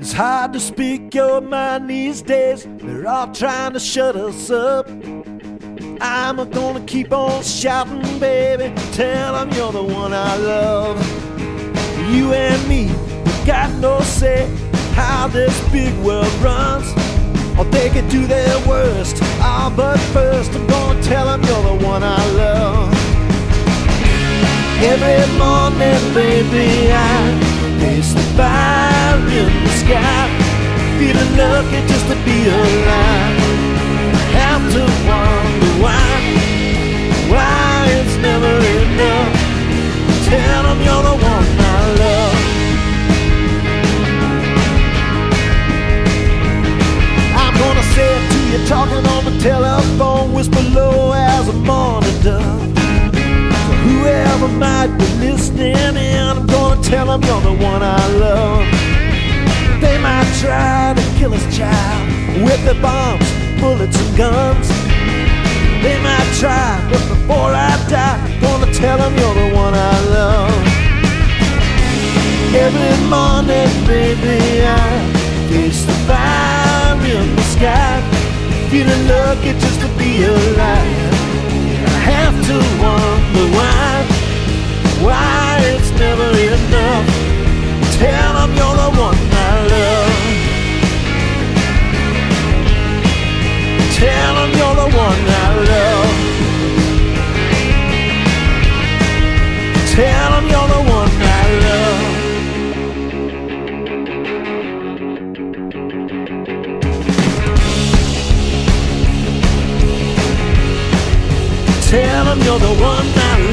It's hard to speak your mind these days. They're all trying to shut us up. I'm gonna keep on shouting, baby. Tell them you're the one I love. You and me, we got no say how this big world runs. Or they could do their worst. Ah, but first I'm gonna tell them you're the one I love. Every morning, baby, I sky. Feeling lucky just to be alive. I have to wonder why, why it's never enough. Tell them you're the one I love. I'm gonna say it to you, talking on the telephone, whisper low as a morning. So whoever might be listening in, I'm gonna tell them you're the one I love. Child, with their bombs, bullets, and guns. They might try, but before I die, gonna tell them you're the one I love. Every morning, baby, I face the fire in the sky, feeling lucky just you're the one that